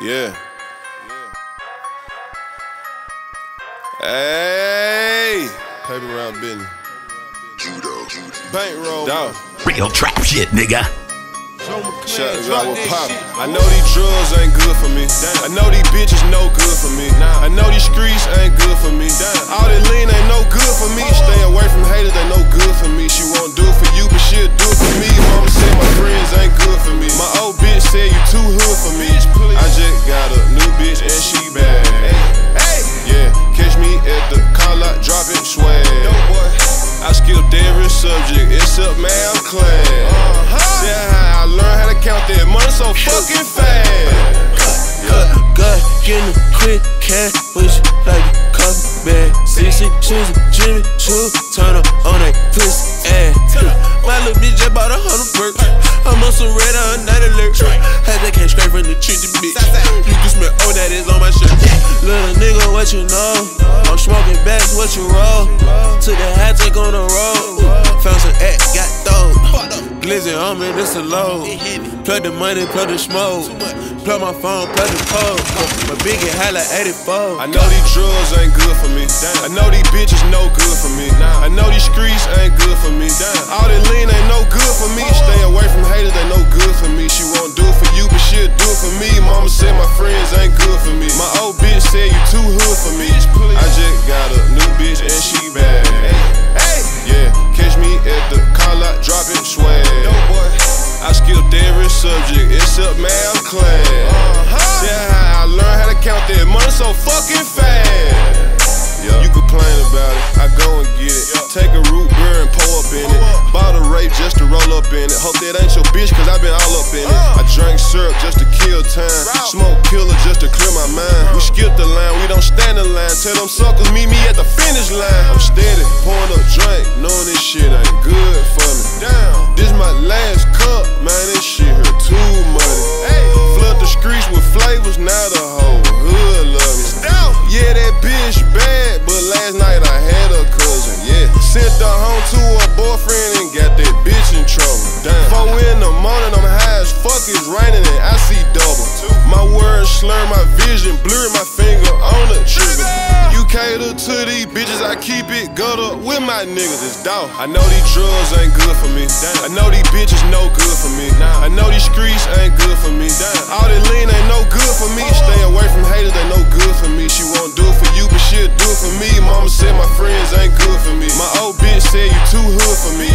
Yeah. Hey. Paper Route business. Bankroll. Dog. Real trap shit, nigga. Shut up, with pop. I know these drugs ain't good for me. I know these bitches no good for me. I know these streets ain't good for me. All that lean ain't no good for me. Stay away from haters, they no good for me. She won't do it for you, but she'll do it for me. Mama said my friends ain't good for me. My old bitch said you too subject except math class. Yeah, how I learned how to count that money so fucking fast. Cut, gut, getting a quick cash, wish like a coffee bag. Six, six, shoes, Jimmy, Choo, turn up on that pussy ass. My little bitch just bought a hundred perks. I'm on some red on night alert. Had that cash straight from the chicken bitch. You can smell all that is on my shirt. What you know? I'm smoking bags, what you roll? Took the hat, take on the road. Found some X, got thrown. Glizzy on me, this a load. Plug the money, plug the smoke. Plug my phone, plug the code. My biggie hella 84. I know these drugs ain't good for me. I know these bitches no good for me. I know these streets ain't good for me. All that lean ain't no good for me. Stay away from haters, they bitch and she bad. Yeah, catch me at the car lot dropping swag. I skipped every subject except math class. Yeah, how I learned how to count that money so fucking fast. Yeah. You complain about it, I go and get it. Take a root beer and pour up in it. Bought a Wraith just to roll up in it. Hope that ain't your bitch, cause I been all up in it. I drank syrup just to kill time. Smoke killer just to clear line. Tell them suckers meet me at the finish line. I'm steady, pouring up drink, knowing this shit ain't good for me. This my last cup, man, this shit hurt too money. Flood the streets with flavors, now the whole hood love me. Yeah, that bitch bad, but last night I had a cousin, yeah. Sent her home to her boyfriend and got that bitch in trouble. Damn. Fuck, it's raining and I see double. My words slur my vision, blur my finger on the trigger. You cater to these bitches, I keep it gutter with my niggas, it's dog. I know these drugs ain't good for me. I know these bitches no good for me. I know these streets ain't good for me. All that lean ain't no good for me. Stay away from haters, they no good for me. She won't do it for you, but she'll do it for me. Mama said my friends ain't good for me. My old bitch said you too hood for me.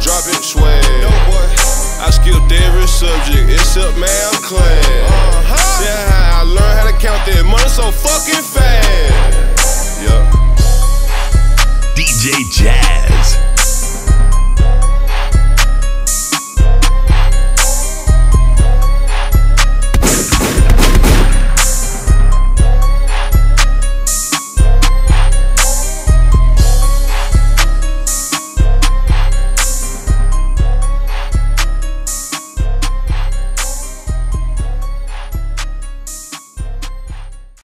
drop it swag. No, boy. I skilled every subject except math class. Uh-huh. Yeah, I learned how to count that money so fucking fast. Yup. Yeah. DJ Jazz.